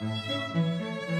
Música